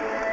Yeah.